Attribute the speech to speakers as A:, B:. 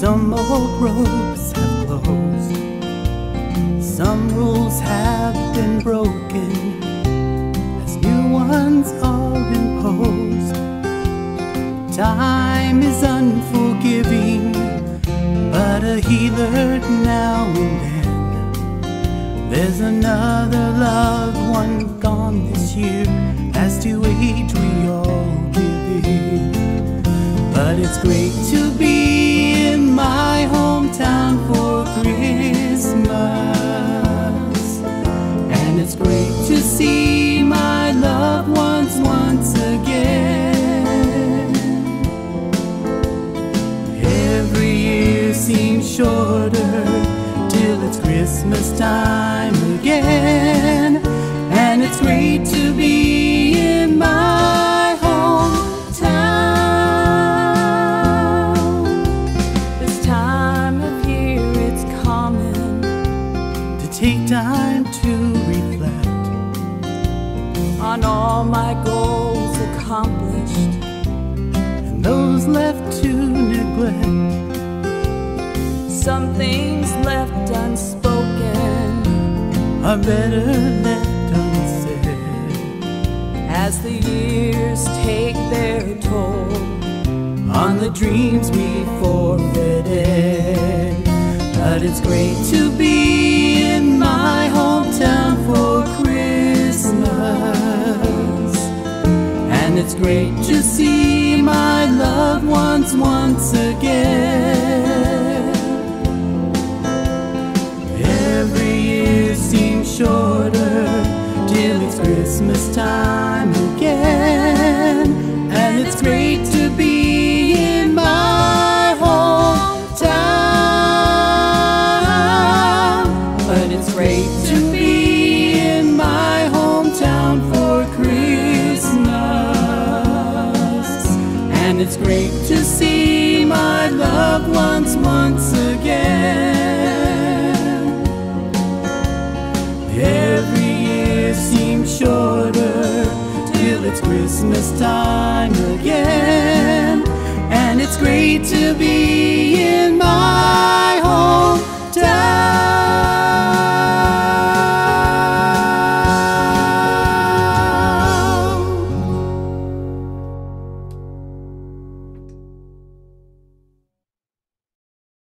A: Some old roads have closed, some rules have been broken as new ones are imposed. Time is unforgiving, but a healer now and then. There's another loved one gone this year, as to age we all give in. But it's great to be my hometown for Christmas. And it's great to see my loved ones once again. Every year seems shorter till it's Christmas time again. And it's great to be on all my goals accomplished. and those left to neglect. Some things left unspoken are better left unsaid. as the years take their toll. on the dreams we forfeited. But it's great to be And it's great to see my loved ones once again. it's great to see my loved ones once again. Every year seems shorter till it's Christmas time again, and it's great to be.